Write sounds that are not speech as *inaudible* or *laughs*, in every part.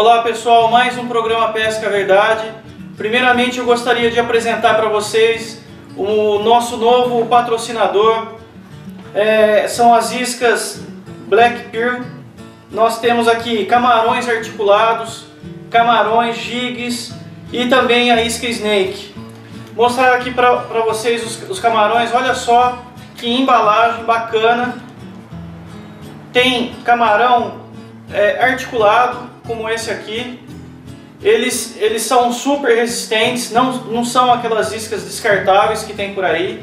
Olá pessoal, mais um programa Pesca Verdade. Primeiramente eu gostaria de apresentar para vocês o nosso novo patrocinador. É, são as iscas Black Pearl. Nós temos aqui camarões articulados, camarões, jigs e também a isca Snake. Mostrar aqui para vocês os, os camarões, olha só que embalagem bacana. Tem camarão é, articulado, como esse aqui, eles, eles são super resistentes, não, não são aquelas iscas descartáveis que tem por aí.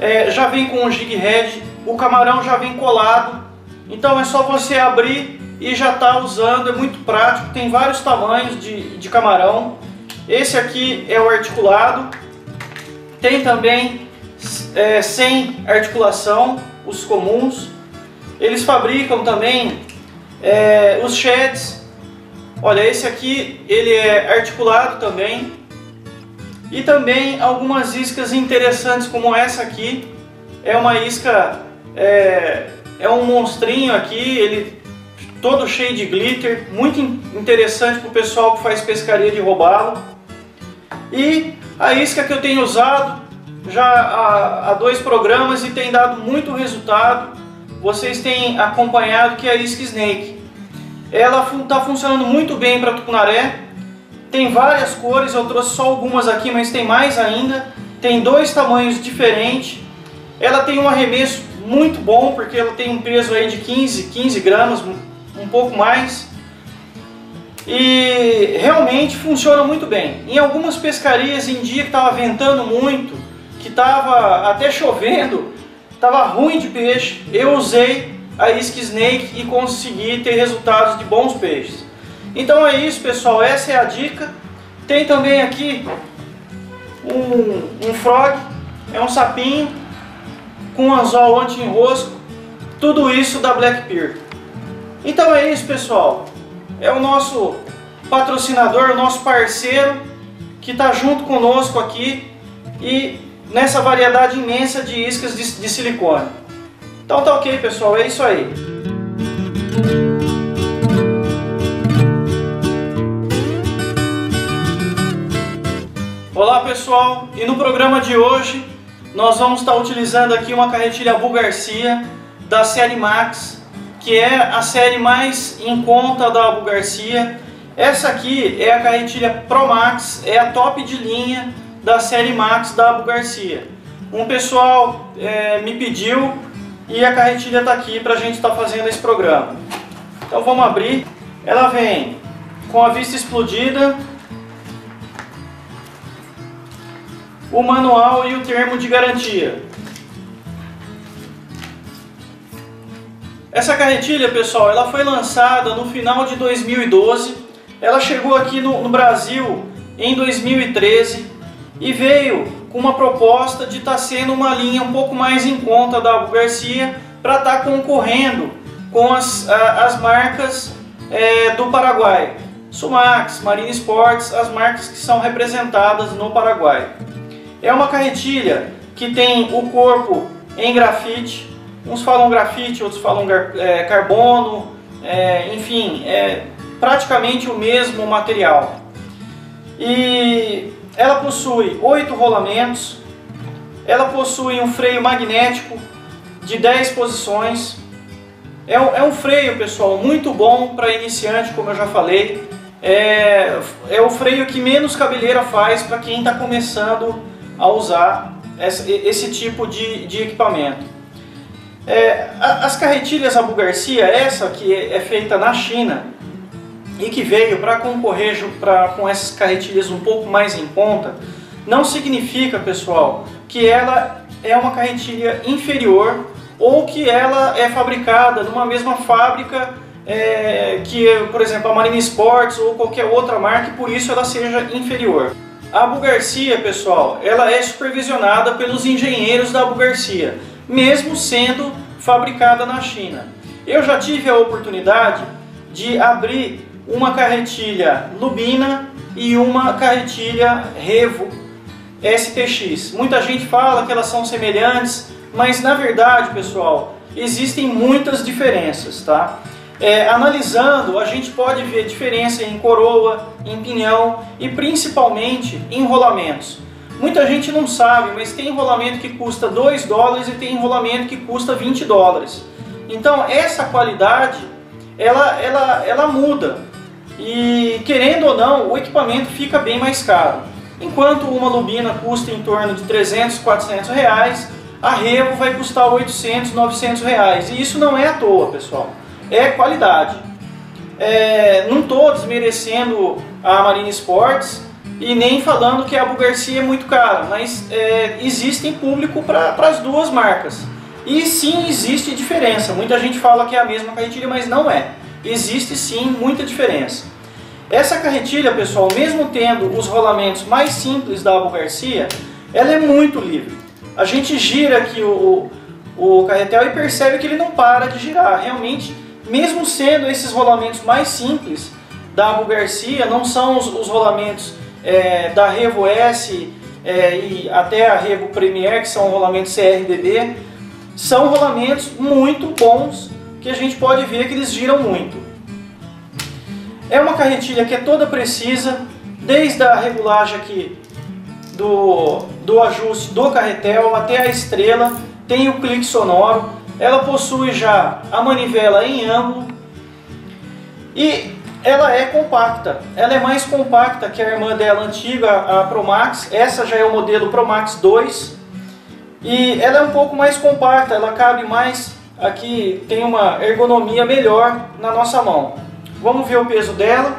É, já vem com um jig head, o camarão já vem colado, então é só você abrir e já está usando, é muito prático, tem vários tamanhos de, de camarão. Esse aqui é o articulado, tem também é, sem articulação, os comuns. Eles fabricam também é, os sheds, Olha, esse aqui ele é articulado também. E também algumas iscas interessantes como essa aqui. É uma isca, é, é um monstrinho aqui, ele todo cheio de glitter, muito interessante para o pessoal que faz pescaria de robalo. E a isca que eu tenho usado já há, há dois programas e tem dado muito resultado. Vocês têm acompanhado que é a isca Snake. Ela está funcionando muito bem para tucunaré. Tem várias cores, eu trouxe só algumas aqui, mas tem mais ainda. Tem dois tamanhos diferentes. Ela tem um arremesso muito bom, porque ela tem um peso aí de 15, 15 gramas, um pouco mais. E realmente funciona muito bem. Em algumas pescarias, em dia que estava ventando muito, que estava até chovendo, estava ruim de peixe, eu usei a isca snake e conseguir ter resultados de bons peixes. Então é isso pessoal, essa é a dica. Tem também aqui um, um frog, é um sapinho com anzol anti-enrosco, tudo isso da Black Pearl. Então é isso pessoal, é o nosso patrocinador, o nosso parceiro que está junto conosco aqui e nessa variedade imensa de iscas de, de silicone. Então tá ok, pessoal, é isso aí. Olá pessoal, e no programa de hoje nós vamos estar utilizando aqui uma carretilha Bull Garcia da série Max, que é a série mais em conta da Bull Garcia. Essa aqui é a carretilha Pro Max, é a top de linha da série Max da Bull Garcia. Um pessoal é, me pediu e a carretilha está aqui para a gente estar tá fazendo esse programa. Então vamos abrir. Ela vem com a vista explodida, o manual e o termo de garantia. Essa carretilha, pessoal, ela foi lançada no final de 2012. Ela chegou aqui no, no Brasil em 2013 e veio com uma proposta de estar tá sendo uma linha um pouco mais em conta da Abu Garcia para estar tá concorrendo com as, as marcas é, do Paraguai. Sumax, Marine Sports, as marcas que são representadas no Paraguai. É uma carretilha que tem o corpo em grafite, uns falam grafite, outros falam é, carbono, é, enfim, é praticamente o mesmo material. E ela possui oito rolamentos, ela possui um freio magnético de 10 posições. É um, é um freio, pessoal, muito bom para iniciante, como eu já falei. É, é o freio que menos cabeleira faz para quem está começando a usar esse, esse tipo de, de equipamento. É, as carretilhas Abu Garcia, essa que é, é feita na China, e que veio para concorrer pra, com essas carretilhas um pouco mais em conta, não significa, pessoal, que ela é uma carretilha inferior ou que ela é fabricada numa mesma fábrica é, que, por exemplo, a Marine Sports ou qualquer outra marca e por isso ela seja inferior. A Abu Garcia, pessoal, ela é supervisionada pelos engenheiros da Abu Garcia, mesmo sendo fabricada na China. Eu já tive a oportunidade de abrir uma carretilha Lubina e uma carretilha Revo STX. Muita gente fala que elas são semelhantes, mas na verdade, pessoal, existem muitas diferenças, tá? É, analisando, a gente pode ver diferença em coroa, em pinhão e principalmente em rolamentos. Muita gente não sabe, mas tem enrolamento que custa 2 dólares e tem enrolamento que custa 20 dólares. Então essa qualidade, ela, ela, ela muda. E querendo ou não, o equipamento fica bem mais caro. Enquanto uma lubina custa em torno de 300, 400 reais, a Revo vai custar 800, 900 reais. E isso não é à toa, pessoal. É qualidade. É, não estou desmerecendo a Marine Sports, e nem falando que a Abu Garcia é muito cara, mas é, existe público para as duas marcas. E sim, existe diferença. Muita gente fala que é a mesma carretilha, mas não é. Existe sim muita diferença. Essa carretilha, pessoal, mesmo tendo os rolamentos mais simples da Abu Garcia, ela é muito livre. A gente gira aqui o, o, o carretel e percebe que ele não para de girar. Realmente, mesmo sendo esses rolamentos mais simples da Abu Garcia, não são os, os rolamentos é, da Revo S é, e até a Revo Premier, que são rolamentos CRDB, são rolamentos muito bons que a gente pode ver que eles giram muito. É uma carretilha que é toda precisa, desde a regulagem aqui do, do ajuste do carretel até a estrela, tem o clique sonoro, ela possui já a manivela em ângulo e ela é compacta. Ela é mais compacta que a irmã dela antiga, a Promax. Essa já é o modelo Promax 2. E ela é um pouco mais compacta, ela cabe mais aqui, tem uma ergonomia melhor na nossa mão. Vamos ver o peso dela.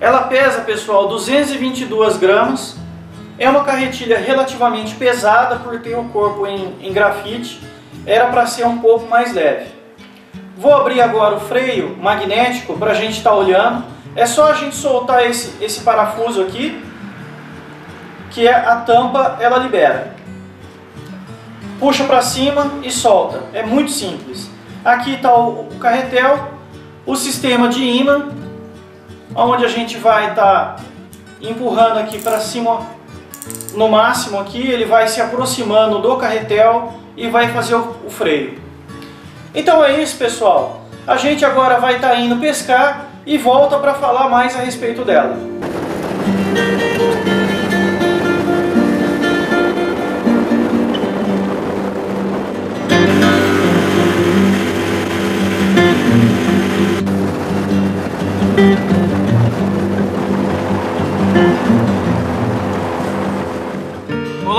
Ela pesa, pessoal, 222 gramas. É uma carretilha relativamente pesada por ter o corpo em, em grafite. Era para ser um pouco mais leve. Vou abrir agora o freio magnético para a gente estar tá olhando. É só a gente soltar esse, esse parafuso aqui, que é a tampa, ela libera. Puxa para cima e solta. É muito simples. Aqui está o, carretel, o sistema de imã, onde a gente vai estar tá empurrando aqui para cima no máximo aqui, ele vai se aproximando do carretel e vai fazer o, o freio. Então é isso, pessoal. A gente agora vai estar tá indo pescar e volta para falar mais a respeito dela.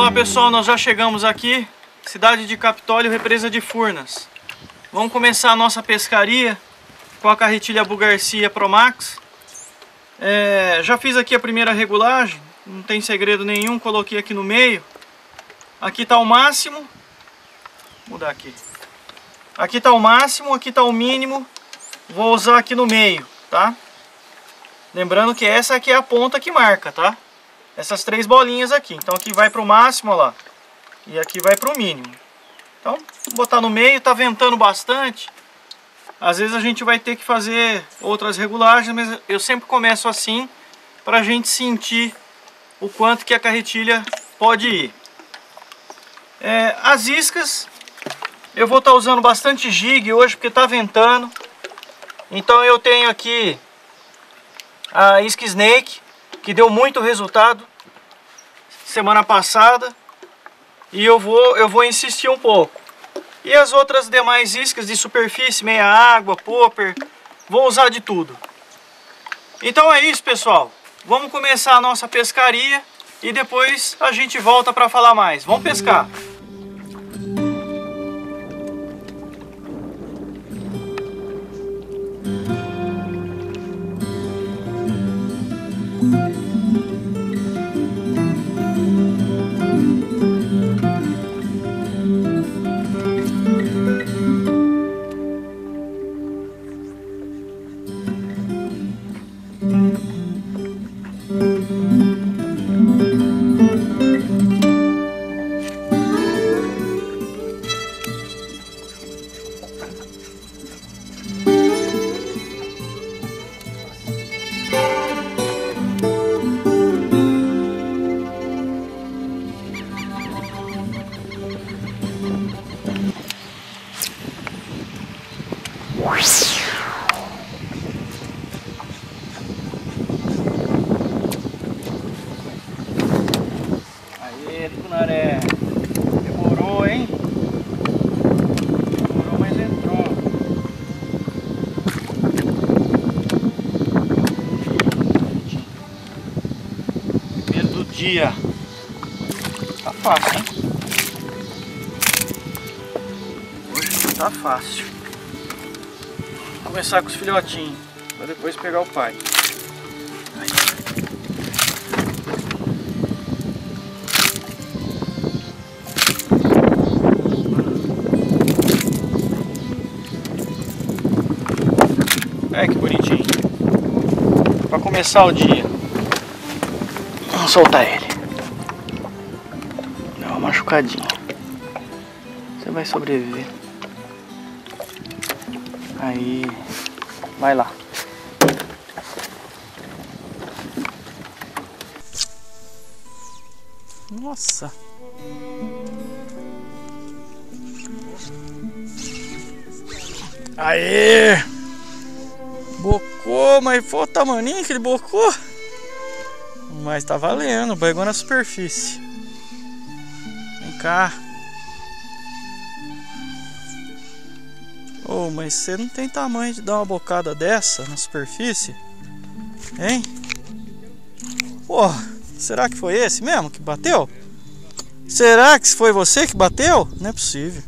Olá pessoal, nós já chegamos aqui, cidade de Capitólio, represa de Furnas. Vamos começar a nossa pescaria com a carretilha Bugarcia Pro Max. É, já fiz aqui a primeira regulagem, não tem segredo nenhum, coloquei aqui no meio. Aqui está o máximo, vou mudar aqui. Aqui está o máximo, aqui está o mínimo, vou usar aqui no meio, tá? Lembrando que essa aqui é a ponta que marca, tá? Essas três bolinhas aqui, então aqui vai para o máximo, ó lá, e aqui vai para o mínimo. Então, botar no meio, tá ventando bastante. Às vezes a gente vai ter que fazer outras regulagens, mas eu sempre começo assim para a gente sentir o quanto que a carretilha pode ir. É, as iscas, eu vou estar tá usando bastante jig hoje porque está ventando. Então eu tenho aqui a isca Snake, que deu muito resultado semana passada e eu vou, eu vou insistir um pouco. E as outras demais iscas de superfície, meia água, popper, vou usar de tudo. Então é isso pessoal, vamos começar a nossa pescaria e depois a gente volta para falar mais. Vamos pescar! Dia. Tá fácil, hein? Hoje tá fácil. Vou começar com os filhotinhos, pra depois pegar o pai. Olha que bonitinho. Pra começar o dia. Vamos soltar ele. Machucadinha. Você vai sobreviver. Aí. Vai lá. Nossa. Aê! Bocou, mas foi o tamaninho que ele bocou. Mas tá valendo, pegou na superfície. Cá. Oh, mas você não tem tamanho de dar uma bocada dessa na superfície? Hein? Pô, será que foi esse mesmo que bateu? Será que foi você que bateu? Não é possível.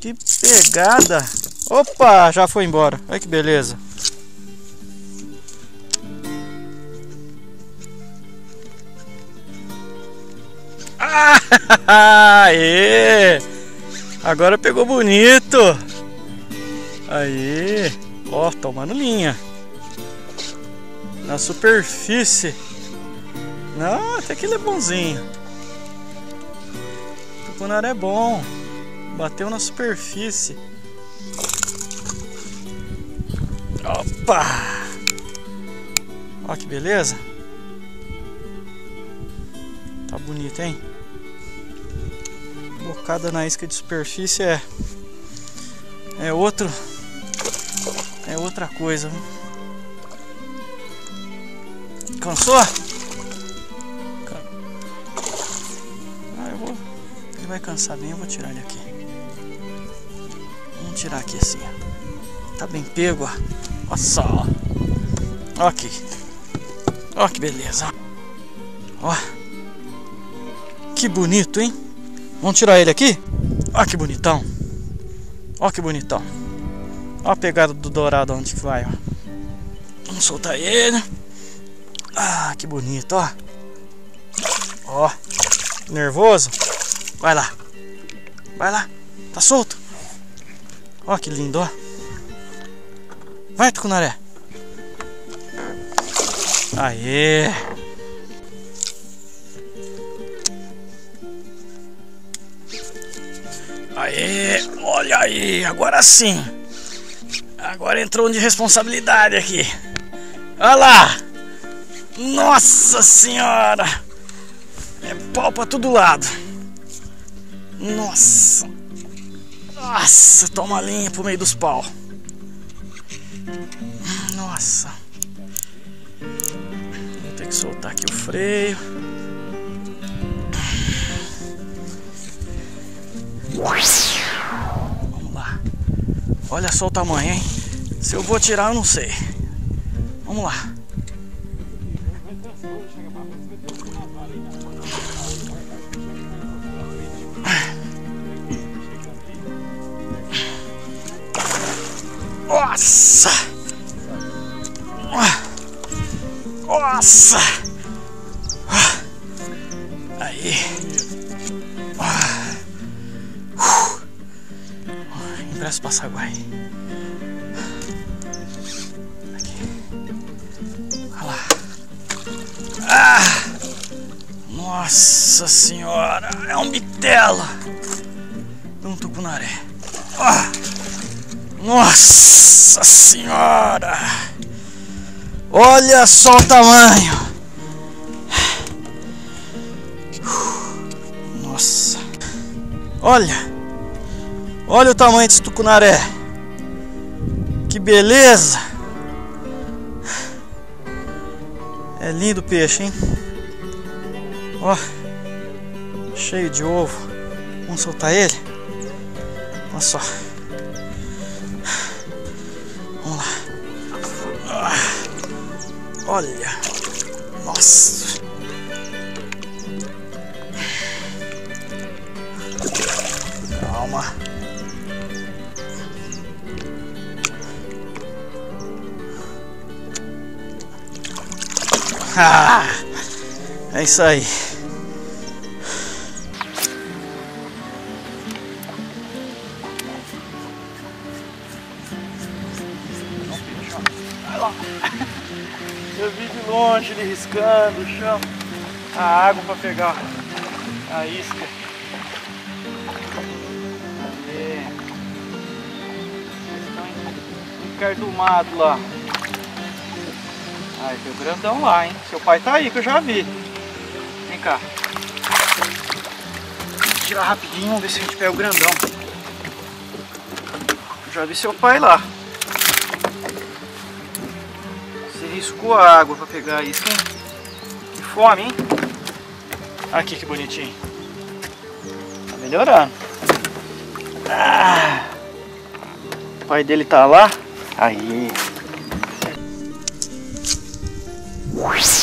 Que pegada. Opa, já foi embora. Olha que beleza. *laughs* aê! Agora pegou bonito. Aí, ó, tomando linha. Na superfície. Não, até que ele é bonzinho. O tucunaré é bom. Bateu na superfície. Opa! Olha que beleza. Tá bonito, hein? Bocada na isca de superfície é é outro é outra coisa. Viu? Cansou? Ah, eu vou ele vai cansar bem, eu vou tirar ele aqui. Vamos tirar aqui assim, ó. Tá bem pego, ó. Olha só. Ó aqui. Ó que beleza. Ó. Que bonito, hein? Vamos tirar ele aqui? Ó que bonitão. Ó que bonitão. Ó a pegada do dourado onde que vai, ó. Vamos soltar ele. Ah, que bonito, ó. Ó. Nervoso? Vai lá. Vai lá. Tá solto? Ó que lindo, ó. Vai, Tucunaré. Aê. Olha aí, agora sim. Agora entrou um de responsabilidade aqui. Olha lá. Nossa senhora. É pau pra todo lado. Nossa. Nossa, toma linha pro meio dos pau. Nossa. Vou ter que soltar aqui o freio. Lá. *laughs* Olha só o tamanho, hein? Se eu vou tirar, eu não sei. Vamos lá. Nossa! Nossa! Aí. Empresta o passaguai. Aqui. Olha lá. Ah! Nossa senhora! É um bitela! Um tucunaré. Ah! Nossa senhora! Olha só o tamanho! Nossa! Olha! Olha o tamanho desse tucunaré! Que beleza! É lindo o peixe, hein? Ó, cheio de ovo. Vamos soltar ele? Olha só. Vamos lá. Olha. Nossa. Ah, é isso aí. Eu vi de longe ele riscando o chão, a água para pegar a isca. É. Estão lá. Ai, tem o grandão lá, hein? Seu pai tá aí, que eu já vi. Vem cá. Vou tirar rapidinho, vamos ver se a gente pega o grandão. Eu já vi seu pai lá. Você riscou a água pra pegar isso, hein? Que fome, hein? Aqui que bonitinho. Tá melhorando. Ah. O pai dele tá lá. Aí. Whoosh!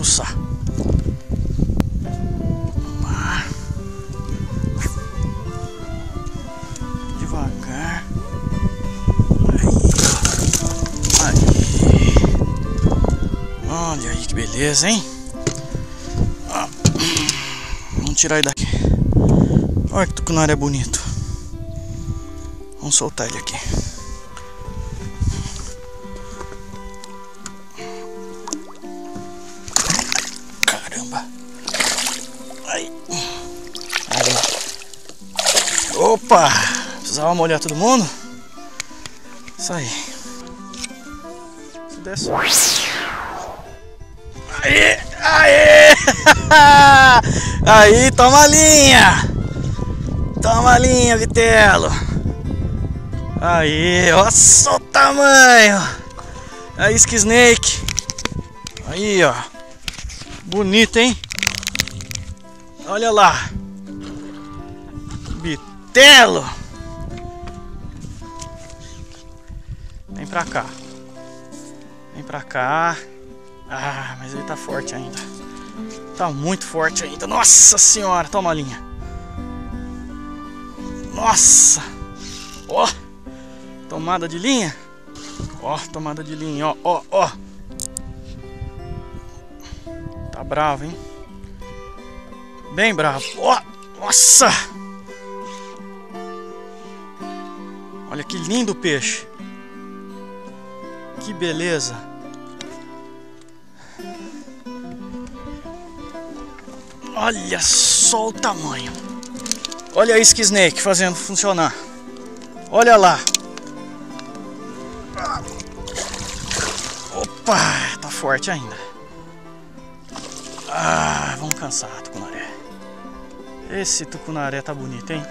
Ó. Vamos pegar o pulsar. Vamos lá. Devagar. Olha aí que beleza, hein? Vamos tirar ele daqui. Olha que tucunaré bonito. Vamos soltar ele aqui. Opa! Precisava molhar todo mundo? Isso aí. Se desse. Aí! Aí! Aí, toma a linha! Toma a linha, Vitelo! Aí, olha só o tamanho! Aí, Snake! Aí, ó! Bonito, hein? Olha lá! Bitelo! Vem pra cá. Vem pra cá. Ah, mas ele tá forte ainda. Tá muito forte ainda. Nossa senhora, toma a linha. Nossa! Ó! Tomada de linha. Ó, tomada de linha, ó, ó, ó. Tá bravo, hein? Bem bravo. Ó! Nossa! Olha que lindo peixe. Que beleza. Olha só o tamanho. Olha a Ski Snake fazendo funcionar. Olha lá. Opa, tá forte ainda. Ah, vamos cansar, tucunaré. Esse tucunaré tá bonito, hein?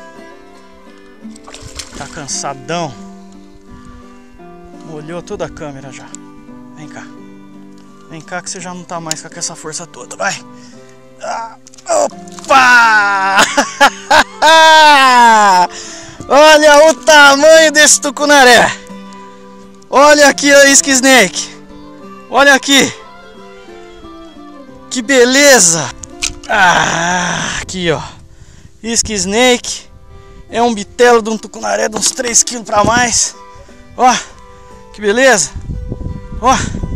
Tá cansadão. Molhou toda a câmera já. Vem cá. Vem cá que você já não tá mais com essa força toda. Vai. Ah, opa! *laughs* Olha o tamanho desse tucunaré. Olha aqui a Ski Snake. Olha aqui. Que beleza. Ah, aqui ó. Ski Snake. É um bitelo de um tucunaré de uns 3 kg para mais. Ó, que beleza. Ó.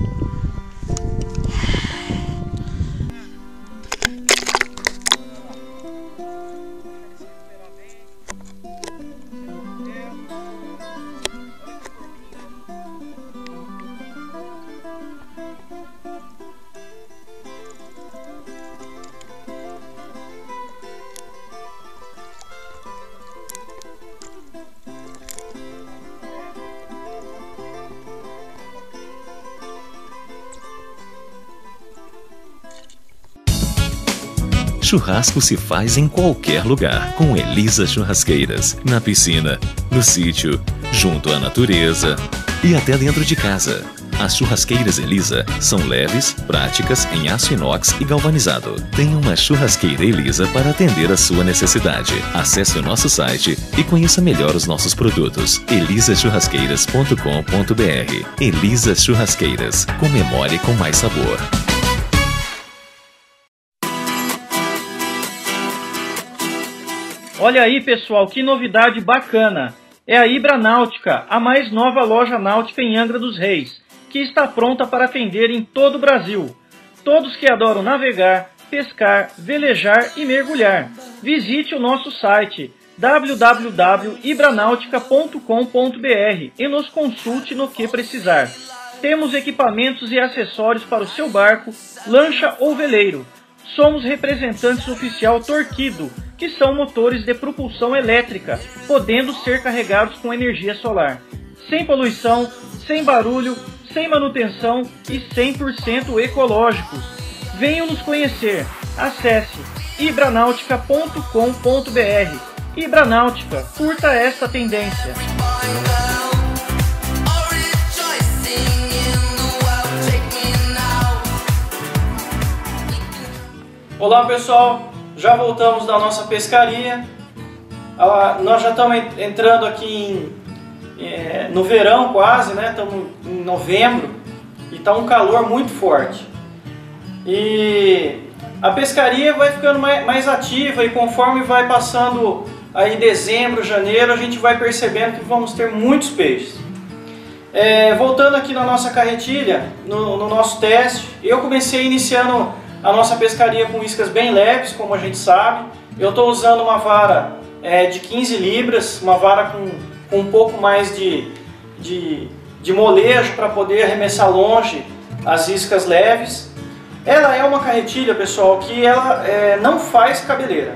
churrasco se faz em qualquer lugar com Elisa Churrasqueiras. Na piscina, no sítio, junto à natureza e até dentro de casa. As churrasqueiras Elisa são leves, práticas, em aço inox e galvanizado. Tem uma churrasqueira Elisa para atender a sua necessidade. Acesse o nosso site e conheça melhor os nossos produtos. elisachurrasqueiras.com.br Elisa Churrasqueiras. Comemore com mais sabor. Olha aí, pessoal, que novidade bacana! É a Ibra Náutica, a mais nova loja náutica em Angra dos Reis que está pronta para atender em todo o Brasil. Todos que adoram navegar, pescar, velejar e mergulhar. Visite o nosso site www.ibranautica.com.br e nos consulte no que precisar. Temos equipamentos e acessórios para o seu barco, lancha ou veleiro. Somos representantes oficial Torquido, que são motores de propulsão elétrica, podendo ser carregados com energia solar. Sem poluição, sem barulho, sem manutenção e 100% ecológicos. Venham nos conhecer. Acesse ibranautica.com.br. Ibranáutica, curta esta tendência. Olá pessoal, já voltamos da nossa pescaria. Ah, nós já estamos entrando aqui em é, no verão quase, né? Estamos em novembro e está um calor muito forte. E a pescaria vai ficando mais, mais ativa e conforme vai passando aí dezembro, janeiro, a gente vai percebendo que vamos ter muitos peixes. É, voltando aqui na nossa carretilha, no, no, nosso teste, eu comecei iniciando a nossa pescaria com iscas bem leves, como a gente sabe. Eu estou usando uma vara é, de 15 libras, uma vara com com um pouco mais de, de, de molejo para poder arremessar longe as iscas leves. Ela é uma carretilha, pessoal, que ela é, não faz cabeleira.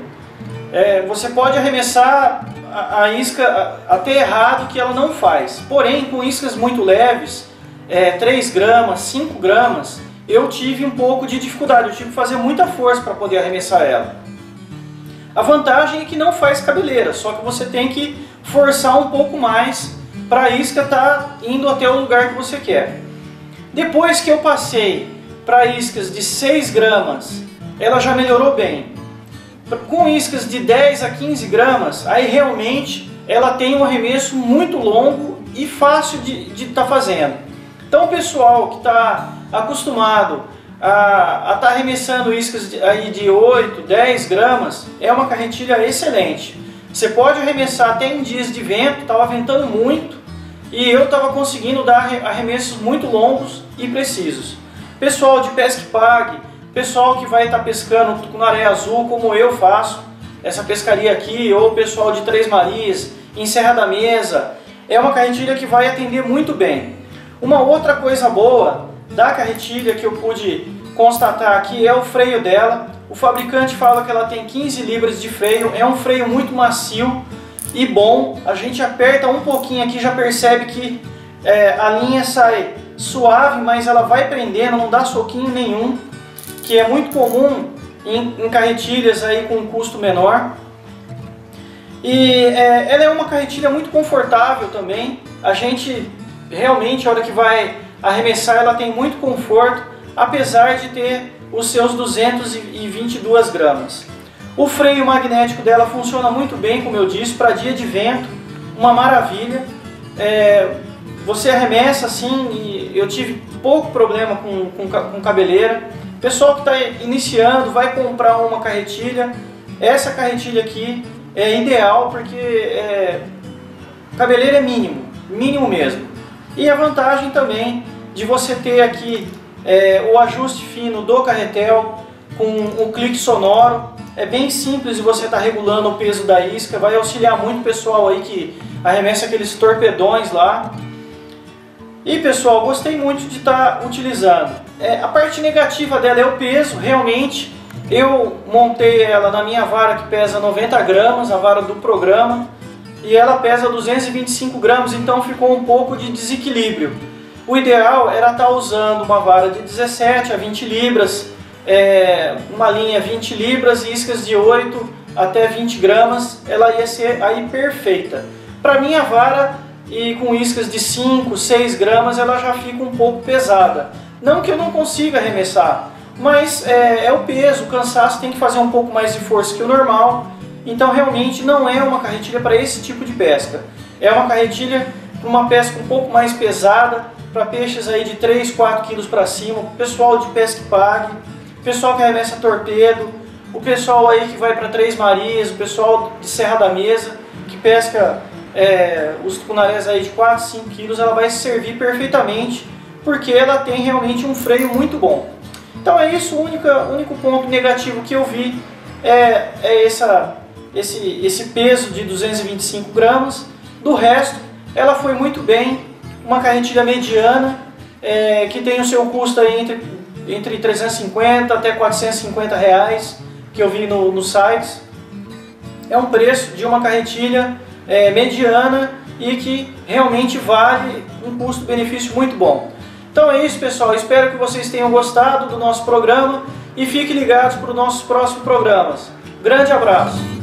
É, você pode arremessar a, a, isca até errado que ela não faz. Porém, com iscas muito leves, é, 3 gramas, 5 gramas, eu tive um pouco de dificuldade, eu tive que fazer muita força para poder arremessar ela. A vantagem é que não faz cabeleira, só que você tem que forçar um pouco mais para a isca estar tá indo até o lugar que você quer. Depois que eu passei para iscas de 6 gramas, ela já melhorou bem. Com iscas de 10 a 15 gramas, aí realmente ela tem um arremesso muito longo e fácil de estar tá fazendo. Então pessoal que está acostumado a estar tá arremessando iscas de, aí de 8, 10 gramas, é uma carretilha excelente. Você pode arremessar até em dias de vento, estava ventando muito e eu estava conseguindo dar arremessos muito longos e precisos. Pessoal de pesca pague, pessoal que vai estar tá pescando com areia azul, como eu faço, essa pescaria aqui, ou pessoal de Três Marias, em Serra da Mesa, é uma carretilha que vai atender muito bem. Uma outra coisa boa da carretilha que eu pude constatar aqui é o freio dela. O fabricante fala que ela tem 15 libras de freio, é um freio muito macio e bom. A gente aperta um pouquinho aqui já percebe que é, a linha sai suave, mas ela vai prendendo, não dá soquinho nenhum, que é muito comum em, em carretilhas aí com um custo menor. E é, ela é uma carretilha muito confortável também. A gente realmente, a hora que vai arremessar, ela tem muito conforto, apesar de ter os seus 222 gramas. O freio magnético dela funciona muito bem, como eu disse, para dia de vento, uma maravilha. É, você arremessa assim, eu tive pouco problema com, com, com cabeleira. Pessoal que está iniciando, vai comprar uma carretilha. Essa carretilha aqui é ideal porque é, cabeleira é mínimo, mínimo mesmo. E a vantagem também de você ter aqui é, o ajuste fino do carretel com o clique sonoro. É bem simples e você está regulando o peso da isca, vai auxiliar muito o pessoal aí que arremessa aqueles torpedões lá. E pessoal, gostei muito de estar tá utilizando. É, a parte negativa dela é o peso, realmente. Eu montei ela na minha vara que pesa 90 gramas, a vara do programa, e ela pesa 225 gramas, então ficou um pouco de desequilíbrio. O ideal era estar usando uma vara de 17 a 20 libras, é, uma linha 20 libras e iscas de 8 até 20 gramas, ela ia ser aí perfeita. Para minha vara e com iscas de 5, 6 gramas, ela já fica um pouco pesada. Não que eu não consiga arremessar, mas é, é o peso, o cansaço tem que fazer um pouco mais de força que o normal. Então realmente não é uma carretilha para esse tipo de pesca. É uma carretilha para uma pesca um pouco mais pesada, para peixes aí de 3, 4 quilos para cima, pessoal de pesca pague, pessoal que arremessa torpedo, o pessoal aí que vai para Três Marias, o pessoal de Serra da Mesa, que pesca é, os tucunarés aí de 4, 5 quilos, ela vai servir perfeitamente, porque ela tem realmente um freio muito bom. Então é isso, o único, único ponto negativo que eu vi é, é essa, esse, esse peso de 225 gramas. Do resto, ela foi muito bem, uma carretilha mediana, é, que tem o seu custo entre, entre 350 até 450 reais, que eu vi no, nos sites. É um preço de uma carretilha é, mediana e que realmente vale um custo-benefício muito bom. Então é isso, pessoal. Espero que vocês tenham gostado do nosso programa e fiquem ligados para os nossos próximos programas. Grande abraço!